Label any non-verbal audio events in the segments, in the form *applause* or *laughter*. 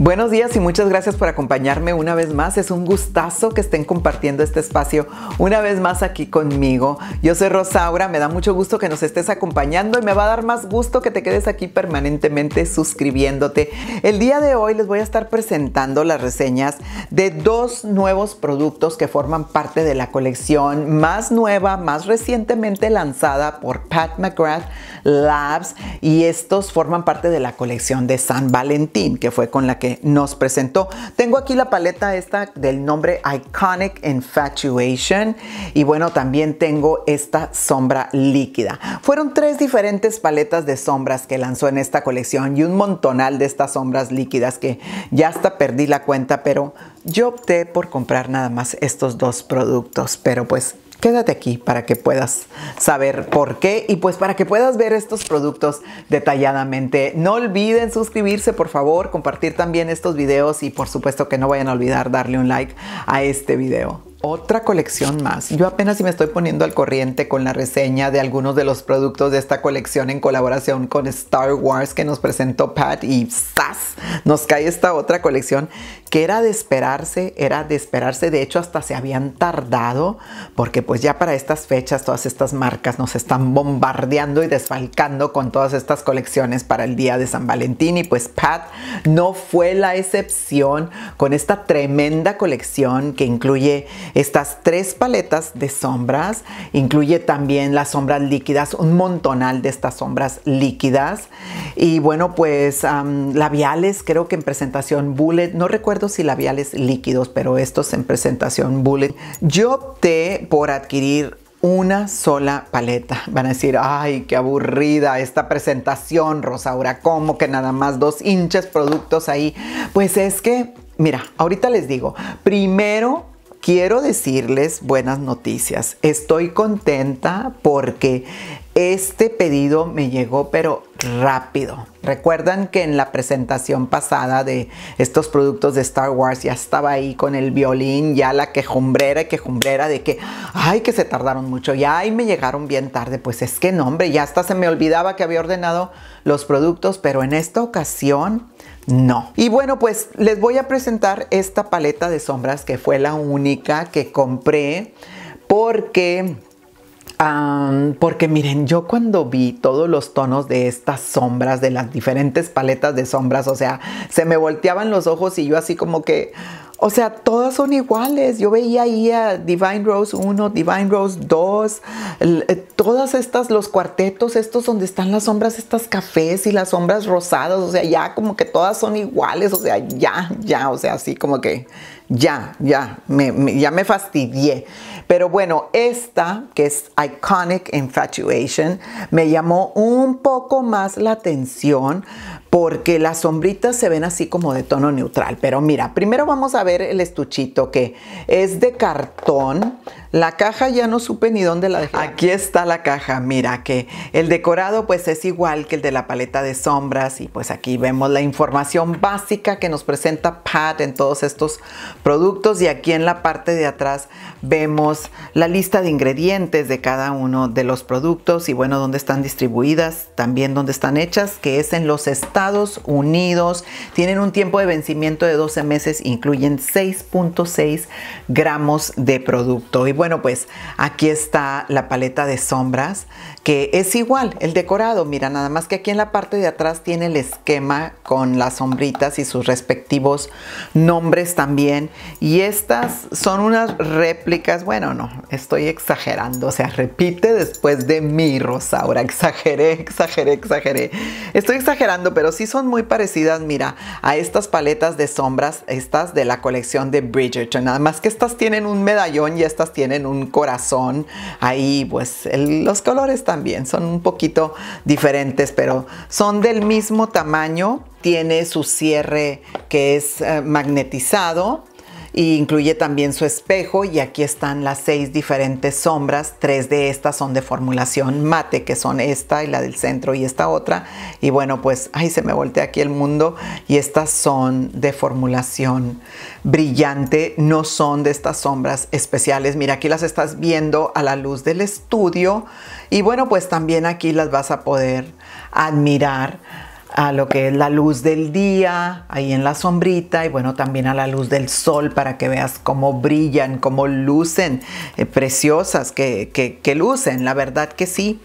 Buenos días y muchas gracias por acompañarme una vez más. Es un gustazo que estén compartiendo este espacio una vez más aquí conmigo. Yo soy Rosaura, me da mucho gusto que nos estés acompañando y me va a dar más gusto que te quedes aquí permanentemente suscribiéndote. El día de hoy les voy a estar presentando las reseñas de dos nuevos productos que forman parte de la colección más nueva, más recientemente lanzada por Pat McGrath Labs y estos forman parte de la colección de San Valentín que fue con la que nos presentó. Tengo aquí la paleta esta del nombre Iconic Infatuation y bueno, también tengo esta sombra líquida. Fueron tres diferentes paletas de sombras que lanzó en esta colección y un montonal de estas sombras líquidas que ya hasta perdí la cuenta, pero yo opté por comprar nada más estos dos productos, pero pues Quédate aquí para que puedas saber por qué y pues para que puedas ver estos productos detalladamente. No olviden suscribirse por favor, compartir también estos videos y por supuesto que no vayan a olvidar darle un like a este video otra colección más. Yo apenas si me estoy poniendo al corriente con la reseña de algunos de los productos de esta colección en colaboración con Star Wars que nos presentó Pat y ¡zas! Nos cae esta otra colección que era de esperarse, era de esperarse. De hecho, hasta se habían tardado porque pues ya para estas fechas todas estas marcas nos están bombardeando y desfalcando con todas estas colecciones para el día de San Valentín y pues Pat no fue la excepción con esta tremenda colección que incluye estas tres paletas de sombras. Incluye también las sombras líquidas, un montonal de estas sombras líquidas. Y bueno, pues labiales, creo que en presentación bullet. No recuerdo si labiales líquidos, pero estos en presentación bullet. Yo opté por adquirir una sola paleta. Van a decir, ay, qué aburrida esta presentación, Rosaura, como que nada más dos hinches productos ahí. Pues es que, mira, ahorita les digo, primero quiero decirles buenas noticias. Estoy contenta porque este pedido me llegó pero rápido. Recuerdan que en la presentación pasada de estos productos de Star Wars ya estaba ahí con el violín, ya la quejumbrera y quejumbrera de que, ay, que se tardaron mucho, ya ahí me llegaron bien tarde. Pues es que no, hombre, ya hasta se me olvidaba que había ordenado los productos, pero en esta ocasión no. Y bueno, pues les voy a presentar esta paleta de sombras que fue la única que compré porque... porque miren, yo cuando vi todos los tonos de estas sombras, de las diferentes paletas de sombras, o sea, se me volteaban los ojos y yo así como que, o sea, todas son iguales. Yo veía ahí a Divine Rose 1, Divine Rose 2, eh, todas estas, los cuartetos, estos donde están las sombras, estas cafés y las sombras rosadas, o sea, ya como que todas son iguales, o sea, ya, ya, o sea, así como que ya, ya, ya me fastidié. Pero bueno, esta, que es Iconic Infatuation, me llamó un poco más la atención porque las sombritas se ven así como de tono neutral. Pero mira, primero vamos a ver el estuchito que es de cartón. La caja ya no supe ni dónde la dejé. Aquí está la caja, mira que el decorado pues es igual que el de la paleta de sombras y pues aquí vemos la información básica que nos presenta Pat en todos estos productos y aquí en la parte de atrás vemos la lista de ingredientes de cada uno de los productos y bueno, dónde están distribuidas, también dónde están hechas, que es en los Estados Unidos. Tienen un tiempo de vencimiento de 12 meses, incluyen 6.6 gramos de producto. Y bueno, pues aquí está la paleta de sombras que es igual, el decorado, mira, nada más que aquí en la parte de atrás tiene el esquema con las sombritas y sus respectivos nombres también. Y estas son unas réplicas, bueno, no, estoy exagerando, o sea, repite después de mí, Rosaura, exageré, exageré, exageré. Estoy exagerando, pero sí son muy parecidas, mira, a estas paletas de sombras, estas de la colección de Bridgerton, nada más que estas tienen un medallón y estas tienen un corazón ahí, pues los colores también son un poquito diferentes, pero son del mismo tamaño. Tiene su cierre que es eh, magnetizado incluye también su espejo y aquí están las seis diferentes sombras. Tres de estas son de formulación mate, que son esta y la del centro y esta otra. Y bueno, pues, ahí se me voltea aquí el mundo. Y estas son de formulación brillante, no son de estas sombras especiales. Mira, aquí las estás viendo a la luz del estudio. Y bueno, pues también aquí las vas a poder admirar a lo que es la luz del día, ahí en la sombrita, y bueno, también a la luz del sol para que veas cómo brillan, cómo lucen, eh, preciosas que, que, lucen, la verdad que sí.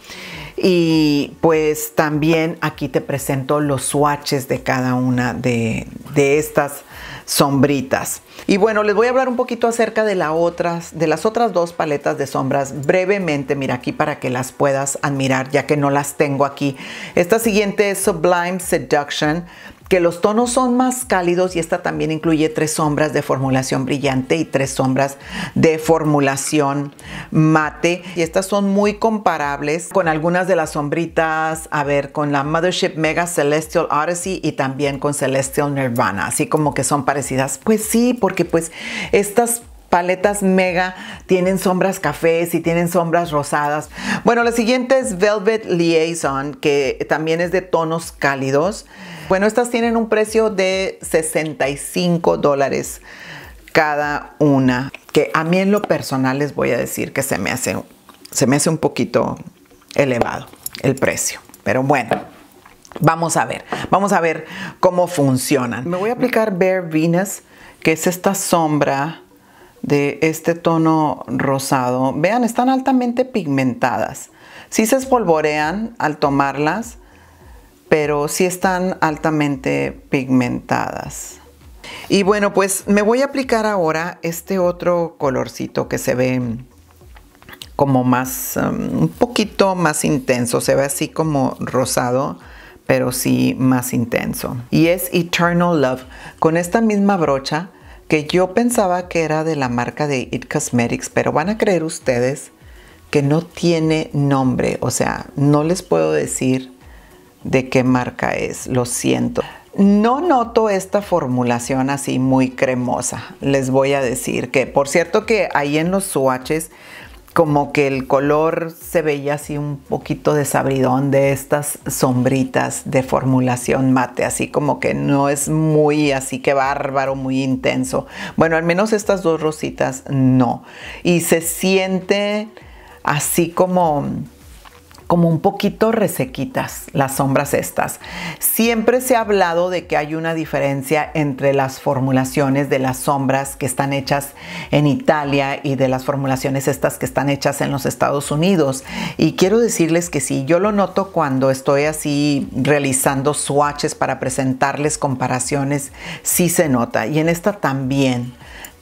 Y pues también aquí te presento los swatches de cada una de, de estas sombritas. Y bueno, les voy a hablar un poquito acerca de, la otras, de las otras dos paletas de sombras brevemente, mira aquí para que las puedas admirar ya que no las tengo aquí. Esta siguiente es Sublime Seduction que los tonos son más cálidos y esta también incluye tres sombras de formulación brillante y tres sombras de formulación mate. Y estas son muy comparables con algunas de las sombritas, a ver, con la Mothership Mega Celestial Odyssey y también con Celestial Nirvana, así como que son parecidas. Pues sí, porque pues estas paletas mega tienen sombras cafés y tienen sombras rosadas. Bueno, la siguiente es Velvet Liaison, que también es de tonos cálidos. Bueno, estas tienen un precio de 65 dólares cada una, que a mí en lo personal les voy a decir que se me hace, un poquito elevado el precio. Pero bueno, vamos a ver, vamos a ver cómo funcionan. Me voy a aplicar Bare Venus, que es esta sombra de este tono rosado. Vean, están altamente pigmentadas. Si se espolvorean al tomarlas, pero sí están altamente pigmentadas. Y bueno, pues me voy a aplicar ahora este otro colorcito que se ve como más, um, un poquito más intenso, se ve así como rosado, pero sí más intenso. Y es Eternal Love, con esta misma brocha que yo pensaba que era de la marca de It Cosmetics, pero van a creer ustedes que no tiene nombre, o sea, no les puedo decir de qué marca es, lo siento. No noto esta formulación así muy cremosa, les voy a decir que, por cierto que ahí en los swatches como que el color se veía así un poquito desabridón de estas sombritas de formulación mate, así como que no es muy así que bárbaro, muy intenso. Bueno, al menos estas dos rositas no. Y se siente así como como un poquito resequitas las sombras estas. Siempre se ha hablado de que hay una diferencia entre las formulaciones de las sombras que están hechas en Italia y de las formulaciones estas que están hechas en los Estados Unidos. Y quiero decirles que sí, yo lo noto cuando estoy así realizando swatches para presentarles comparaciones, sí se nota. Y en esta también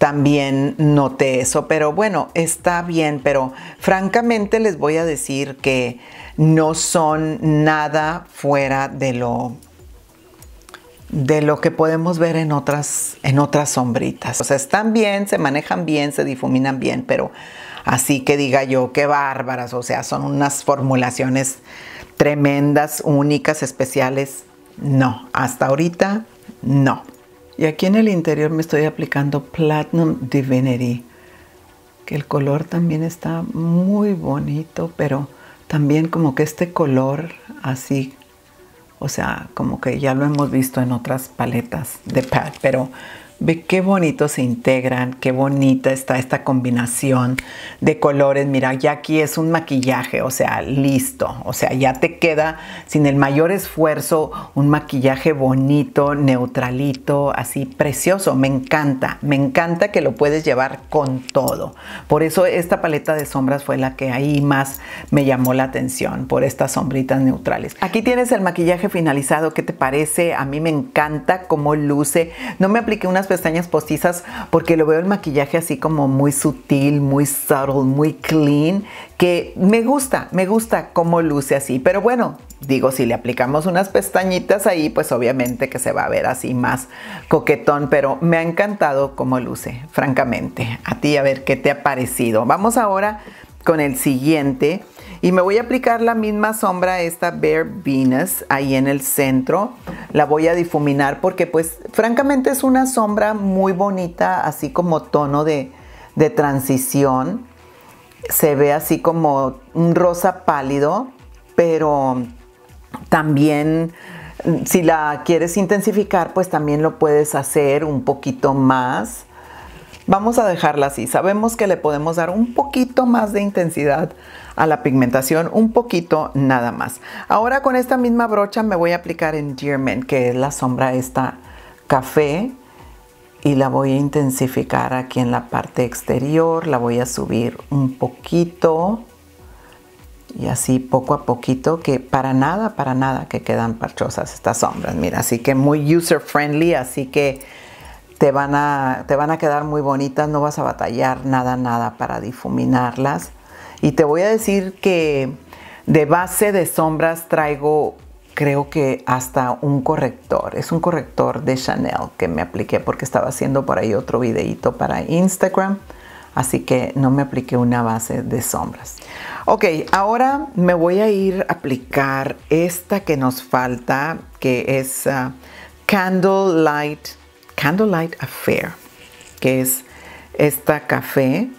también noté eso, pero bueno, está bien, pero francamente les voy a decir que no son nada fuera de lo de lo que podemos ver en otras en otras sombritas. O sea, están bien, se manejan bien, se difuminan bien, pero así que diga yo, qué bárbaras, o sea, son unas formulaciones tremendas, únicas, especiales. No, hasta ahorita no. Y aquí en el interior me estoy aplicando Platinum Divinity, que el color también está muy bonito, pero también como que este color así, o sea, como que ya lo hemos visto en otras paletas de pad, pero Ve qué bonito se integran, qué bonita está esta combinación de colores. Mira, ya aquí es un maquillaje, o sea, listo. O sea, ya te queda sin el mayor esfuerzo un maquillaje bonito, neutralito, así precioso. Me encanta, me encanta que lo puedes llevar con todo. Por eso esta paleta de sombras fue la que ahí más me llamó la atención, por estas sombritas neutrales. Aquí tienes el maquillaje finalizado. ¿Qué te parece? A mí me encanta cómo luce. No me apliqué unas pestañas postizas porque lo veo el maquillaje así como muy sutil, muy subtle, muy clean, que me gusta, me gusta cómo luce así. Pero bueno, digo, si le aplicamos unas pestañitas ahí, pues obviamente que se va a ver así más coquetón, pero me ha encantado cómo luce, francamente. A ti a ver qué te ha parecido. Vamos ahora con el siguiente y me voy a aplicar la misma sombra, esta Bare Venus, ahí en el centro. La voy a difuminar porque pues francamente es una sombra muy bonita, así como tono de, de transición. Se ve así como un rosa pálido, pero también si la quieres intensificar, pues también lo puedes hacer un poquito más Vamos a dejarla así. Sabemos que le podemos dar un poquito más de intensidad a la pigmentación, un poquito nada más. Ahora con esta misma brocha me voy a aplicar Endearment, que es la sombra esta café y la voy a intensificar aquí en la parte exterior, la voy a subir un poquito y así poco a poquito que para nada, para nada que quedan parchosas estas sombras, mira, así que muy user friendly, así que te van a, te van a quedar muy bonitas, no vas a batallar nada, nada para difuminarlas. Y te voy a decir que de base de sombras traigo creo que hasta un corrector. Es un corrector de Chanel que me apliqué porque estaba haciendo por ahí otro videito para Instagram. Así que no me apliqué una base de sombras. Ok, ahora me voy a ir a aplicar esta que nos falta, que es uh, Candlelight, Candlelight Affair, que es esta café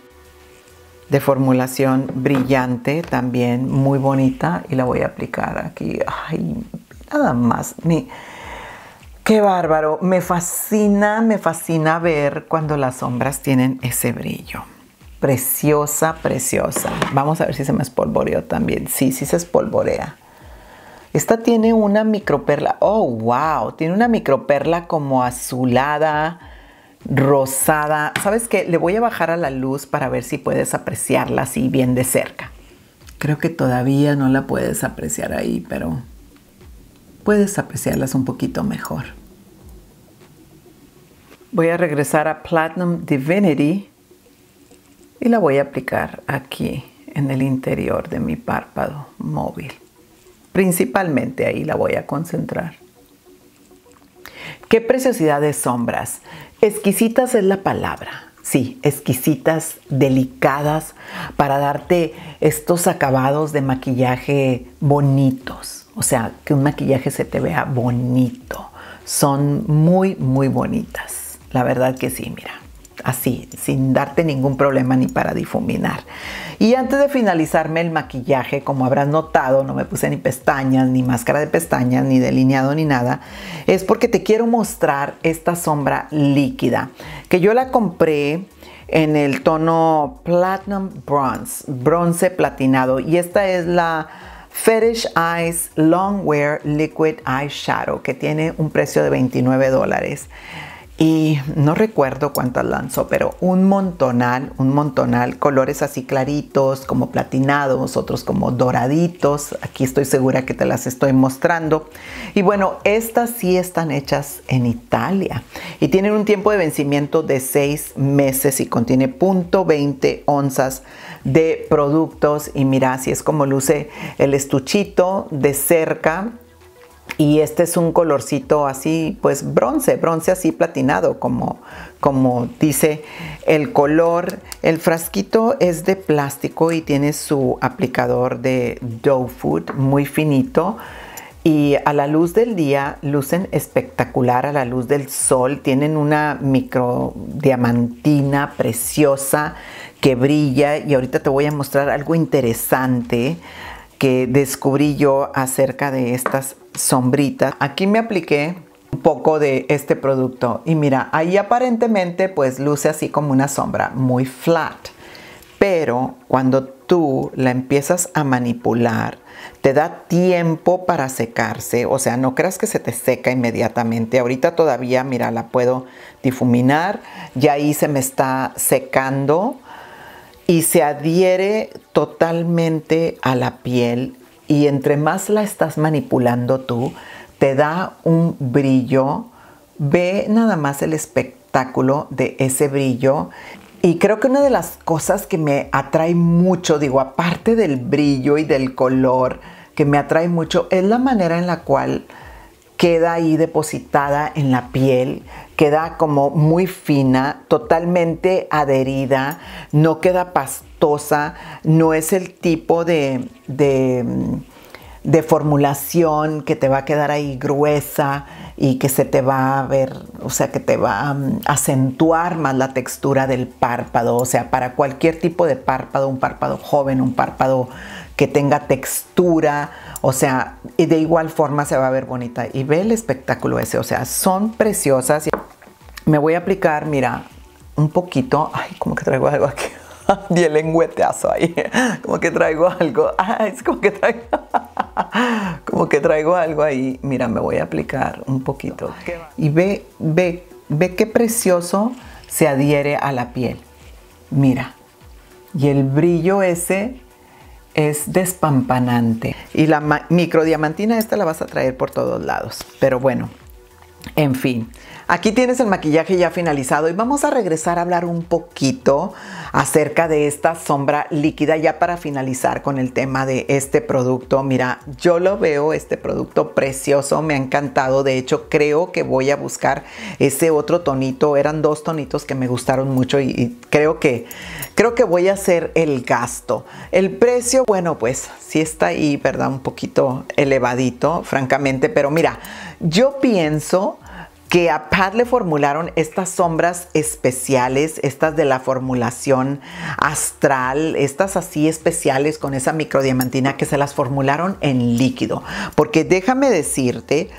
de formulación brillante, también muy bonita, y la voy a aplicar aquí. Ay, nada más. qué bárbaro. Me fascina, me fascina ver cuando las sombras tienen ese brillo. Preciosa, preciosa. Vamos a ver si se me espolvoreó también. Sí, sí se espolvorea. Esta tiene una microperla. Oh, wow. Tiene una microperla como azulada rosada. ¿Sabes qué? Le voy a bajar a la luz para ver si puedes apreciarla así bien de cerca. Creo que todavía no la puedes apreciar ahí, pero puedes apreciarlas un poquito mejor. Voy a regresar a Platinum Divinity y la voy a aplicar aquí en el interior de mi párpado móvil. Principalmente ahí la voy a concentrar. Qué preciosidad de sombras. Exquisitas es la palabra. Sí, exquisitas, delicadas, para darte estos acabados de maquillaje bonitos. O sea, que un maquillaje se te vea bonito. Son muy, muy bonitas. La verdad que sí, mira así, sin darte ningún problema ni para difuminar. Y antes de finalizarme el maquillaje, como habrás notado, no me puse ni pestañas, ni máscara de pestañas, ni delineado, ni nada, es porque te quiero mostrar esta sombra líquida, que yo la compré en el tono Platinum Bronze, bronce platinado, y esta es la Fetish Eyes Long Wear Liquid Eyeshadow, que tiene un precio de 29 dólares y no recuerdo cuántas lanzó, pero un montonal, un montonal, colores así claritos, como platinados, otros como doraditos. Aquí estoy segura que te las estoy mostrando. Y bueno, estas sí están hechas en Italia y tienen un tiempo de vencimiento de 6 meses y contiene 0.20 onzas de productos. Y mira, así es como luce el estuchito de cerca y este es un colorcito así, pues bronce, bronce así platinado, como, como dice el color. El frasquito es de plástico y tiene su aplicador de dough food muy finito. Y a la luz del día lucen espectacular, a la luz del sol. Tienen una micro diamantina preciosa que brilla. Y ahorita te voy a mostrar algo interesante que descubrí yo acerca de estas sombritas. Aquí me apliqué un poco de este producto y mira, ahí aparentemente pues luce así como una sombra muy flat. Pero cuando tú la empiezas a manipular, te da tiempo para secarse, o sea, no creas que se te seca inmediatamente. Ahorita todavía, mira, la puedo difuminar, ya ahí se me está secando y se adhiere totalmente a la piel y entre más la estás manipulando tú, te da un brillo. Ve nada más el espectáculo de ese brillo. Y creo que una de las cosas que me atrae mucho, digo, aparte del brillo y del color, que me atrae mucho, es la manera en la cual queda ahí depositada en la piel, queda como muy fina, totalmente adherida, no queda pastosa, no es el tipo de, de, formulación que te va a quedar ahí gruesa y que se te va a ver, o sea, que te va a mm, acentuar más la textura del párpado, o sea, para cualquier tipo de párpado, un párpado joven, un párpado que tenga textura, o sea, y de igual forma se va a ver bonita. Y ve el espectáculo ese, o sea, son preciosas. Me voy a aplicar, mira, un poquito, ay, como que traigo algo aquí. *laughs* Y el lengüeteazo ahí, *laughs* como que traigo algo, ay, *laughs* es como que traigo, como que traigo algo ahí. Mira, me voy a aplicar un poquito. Y ve, ve, ve qué precioso se adhiere a la piel. Mira, y el brillo ese es despampanante. Y la microdiamantina esta la vas a traer por todos lados. Pero bueno, en fin. Aquí tienes el maquillaje ya finalizado y vamos a regresar a hablar un poquito acerca de esta sombra líquida ya para finalizar con el tema de este producto. Mira, yo lo veo, este producto precioso, me ha encantado. De hecho, creo que voy a buscar ese otro tonito. Eran dos tonitos que me gustaron mucho y, creo que creo que voy a hacer el gasto. El precio, bueno, pues sí está ahí, ¿verdad? Un poquito elevadito, francamente, pero mira, yo pienso que a Pat le formularon estas sombras especiales, estas de la formulación astral, estas así especiales con esa microdiamantina que se las formularon en líquido. Porque déjame decirte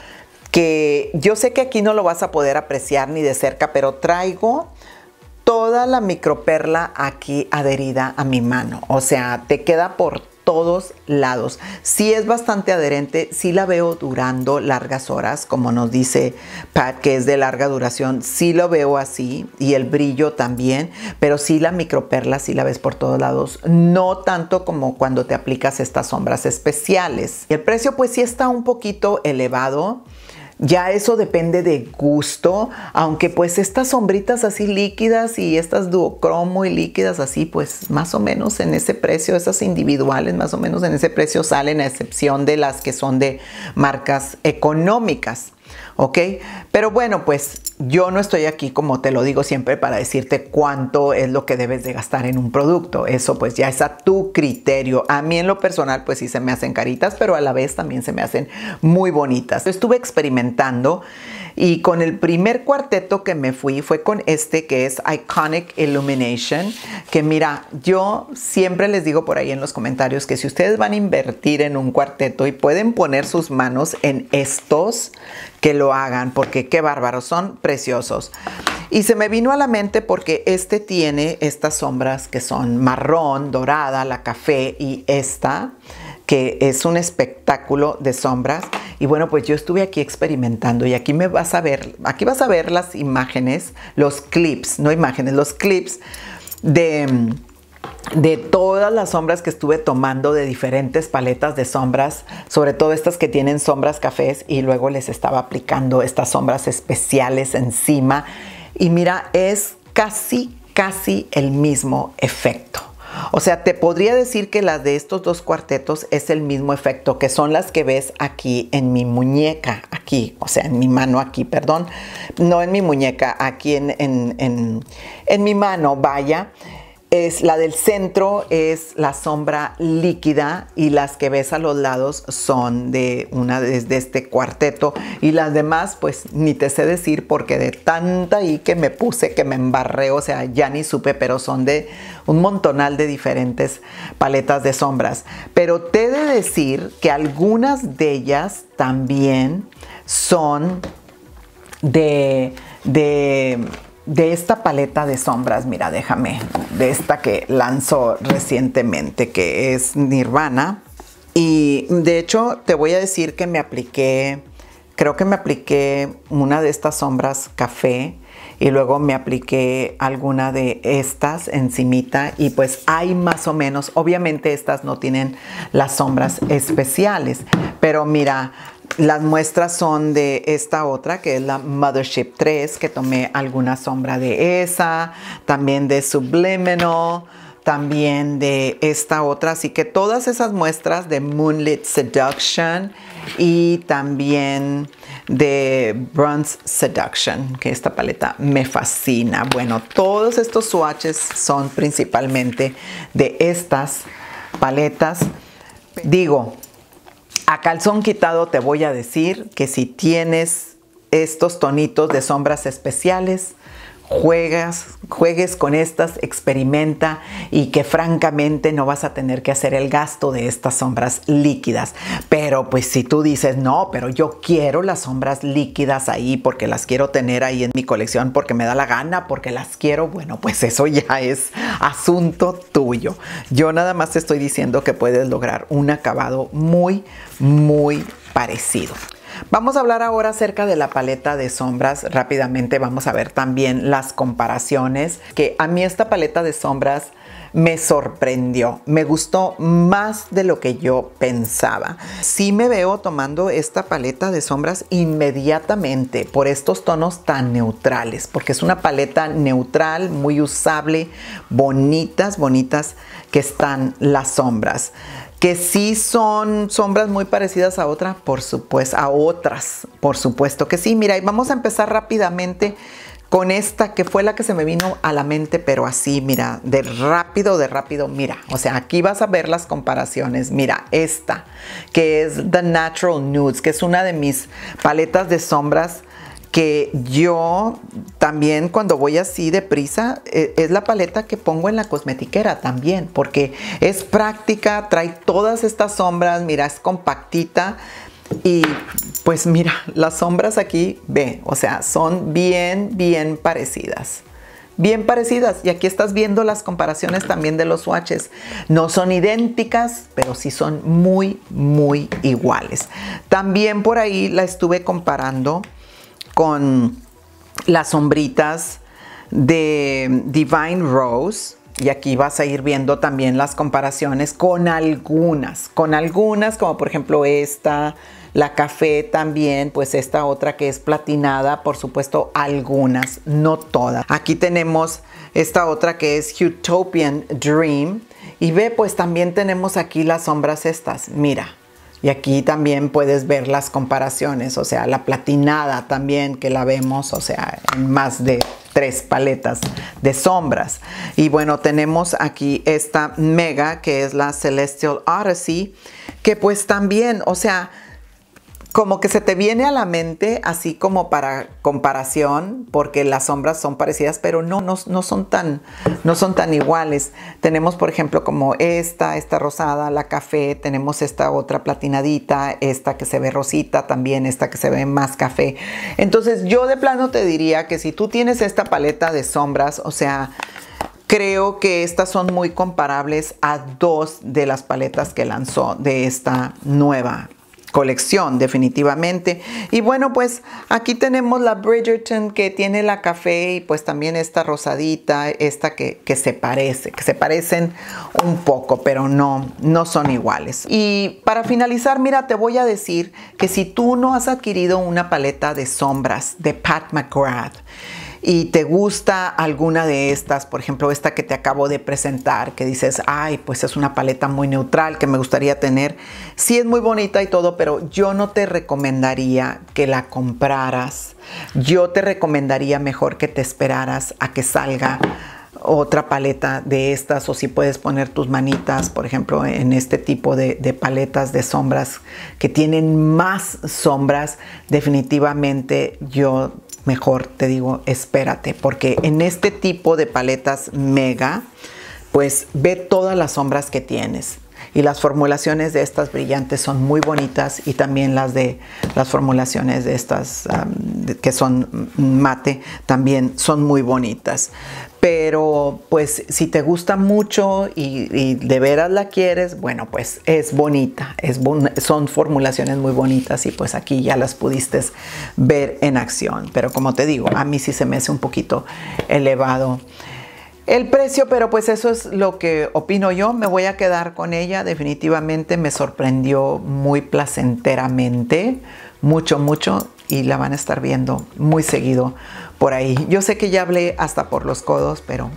que yo sé que aquí no lo vas a poder apreciar ni de cerca, pero traigo toda la microperla aquí adherida a mi mano. O sea, te queda por todos lados. Si es bastante adherente, si la veo durando largas horas, como nos dice Pat, que es de larga duración, sí lo veo así y el brillo también, pero sí la microperla sí la ves por todos lados, no tanto como cuando te aplicas estas sombras especiales. El precio pues sí está un poquito elevado. Ya eso depende de gusto, aunque pues estas sombritas así líquidas y estas duocromo y líquidas así, pues más o menos en ese precio, esas individuales más o menos en ese precio salen a excepción de las que son de marcas económicas. ¿Ok? Pero bueno, pues yo no estoy aquí, como te lo digo siempre, para decirte cuánto es lo que debes de gastar en un producto. Eso pues ya es a tu criterio. A mí en lo personal pues sí se me hacen caritas, pero a la vez también se me hacen muy bonitas. Estuve experimentando y con el primer cuarteto que me fui fue con este que es Iconic Illumination, que mira, yo siempre les digo por ahí en los comentarios que si ustedes van a invertir en un cuarteto y pueden poner sus manos en estos, que lo hagan, porque qué bárbaros, son preciosos. Y se me vino a la mente porque este tiene estas sombras que son marrón, dorada, la café y esta que es un espectáculo de sombras. Y bueno, pues yo estuve aquí experimentando y aquí me vas a ver, aquí vas a ver las imágenes, los clips, no imágenes, los clips de de todas las sombras que estuve tomando de diferentes paletas de sombras, sobre todo estas que tienen sombras cafés y luego les estaba aplicando estas sombras especiales encima. Y mira, es casi, casi el mismo efecto. O sea, te podría decir que las de estos dos cuartetos es el mismo efecto, que son las que ves aquí en mi muñeca, aquí, o sea, en mi mano aquí, perdón, no en mi muñeca, aquí en, en, en mi mano, vaya es la del centro es la sombra líquida y las que ves a los lados son de una de este cuarteto y las demás pues ni te sé decir porque de tanta ahí que me puse que me embarré, o sea, ya ni supe, pero son de un montonal de diferentes paletas de sombras. Pero te he de decir que algunas de ellas también son de de de esta paleta de sombras, mira, déjame, de esta que lanzó recientemente, que es Nirvana. Y de hecho, te voy a decir que me apliqué, creo que me apliqué una de estas sombras café y luego me apliqué alguna de estas encimita y pues hay más o menos, obviamente estas no tienen las sombras especiales, pero mira, las muestras son de esta otra, que es la Mothership 3, que tomé alguna sombra de esa, también de Subliminal, también de esta otra. Así que todas esas muestras de Moonlit Seduction y también de Bronze Seduction, que esta paleta me fascina. Bueno, todos estos swatches son principalmente de estas paletas. Digo, a calzón quitado te voy a decir que si tienes estos tonitos de sombras especiales, juegas, juegues con estas, experimenta y que francamente no vas a tener que hacer el gasto de estas sombras líquidas. Pero pues si tú dices, no, pero yo quiero las sombras líquidas ahí porque las quiero tener ahí en mi colección, porque me da la gana, porque las quiero, bueno, pues eso ya es asunto tuyo. Yo nada más te estoy diciendo que puedes lograr un acabado muy, muy parecido. Vamos a hablar ahora acerca de la paleta de sombras. Rápidamente vamos a ver también las comparaciones, que a mí esta paleta de sombras me sorprendió, me gustó más de lo que yo pensaba. Sí me veo tomando esta paleta de sombras inmediatamente por estos tonos tan neutrales, porque es una paleta neutral, muy usable, bonitas, bonitas que están las sombras que sí son sombras muy parecidas a otra, por supuesto, a otras, por supuesto que sí. Mira, y vamos a empezar rápidamente con esta que fue la que se me vino a la mente, pero así, mira, de rápido, de rápido, mira, o sea, aquí vas a ver las comparaciones. Mira, esta, que es The Natural Nudes, que es una de mis paletas de sombras que yo también cuando voy así deprisa e, es la paleta que pongo en la cosmetiquera también porque es práctica, trae todas estas sombras, mira, es compactita y pues mira, las sombras aquí, ve, o sea, son bien, bien parecidas. Bien parecidas. Y aquí estás viendo las comparaciones también de los swatches. No son idénticas, pero sí son muy, muy iguales. También por ahí la estuve comparando con las sombritas de Divine Rose. Y aquí vas a ir viendo también las comparaciones con algunas, con algunas como por ejemplo esta, la café también, pues esta otra que es platinada, por supuesto algunas, no todas. Aquí tenemos esta otra que es Utopian Dream y ve pues también tenemos aquí las sombras estas, mira, y aquí también puedes ver las comparaciones, o sea, la platinada también que la vemos, o sea, en más de tres paletas de sombras. Y bueno, tenemos aquí esta mega que es la Celestial Odyssey, que pues también, o sea, como que se te viene a la mente así como para comparación, porque las sombras son parecidas, pero no, no, son, tan, no son tan iguales. Tenemos, por ejemplo, como esta, esta rosada, la café, tenemos esta otra platinadita, esta que se ve rosita también, esta que se ve más café. Entonces yo de plano te diría que si tú tienes esta paleta de sombras, o sea, creo que estas son muy comparables a dos de las paletas que lanzó de esta nueva colección definitivamente. Y bueno, pues aquí tenemos la Bridgerton que tiene la café y pues también esta rosadita, esta que, que, se parece, que se parecen un poco, pero no, no son iguales. Y para finalizar, mira, te voy a decir que si tú no has adquirido una paleta de sombras de Pat McGrath, y te gusta alguna de estas, por ejemplo, esta que te acabo de presentar, que dices, ay, pues es una paleta muy neutral que me gustaría tener. Sí es muy bonita y todo, pero yo no te recomendaría que la compraras. Yo te recomendaría mejor que te esperaras a que salga otra paleta de estas o si puedes poner tus manitas, por ejemplo, en este tipo de, de, paletas de sombras que tienen más sombras, definitivamente yo mejor te digo, espérate, porque en este tipo de paletas mega, pues ve todas las sombras que tienes. Y las formulaciones de estas brillantes son muy bonitas y también las de las formulaciones de estas que son mate también son muy bonitas. Pero pues si te gusta mucho y, de veras la quieres, bueno pues es bonita, es son formulaciones muy bonitas y pues aquí ya las pudiste ver en acción. Pero como te digo, a mí sí se me hace un poquito elevado el precio, pero pues eso es lo que opino yo. Me voy a quedar con ella. Definitivamente me sorprendió muy placenteramente. Mucho, mucho. Y la van a estar viendo muy seguido por ahí. Yo sé que ya hablé hasta por los codos, pero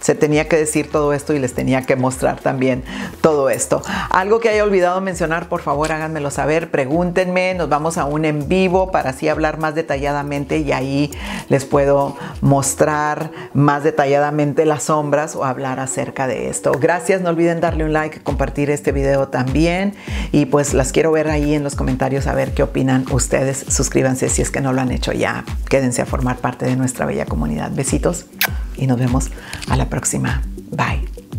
se tenía que decir todo esto y les tenía que mostrar también todo esto. Algo que haya olvidado mencionar, por favor háganmelo saber, pregúntenme, nos vamos a un en vivo para así hablar más detalladamente y ahí les puedo mostrar más detalladamente las sombras o hablar acerca de esto. Gracias, no olviden darle un like, compartir este video también y pues las quiero ver ahí en los comentarios a ver qué opinan ustedes. Suscríbanse si es que no lo han hecho ya. Quédense a formar parte de nuestra bella comunidad. Besitos y nos vemos a próxima. Bye.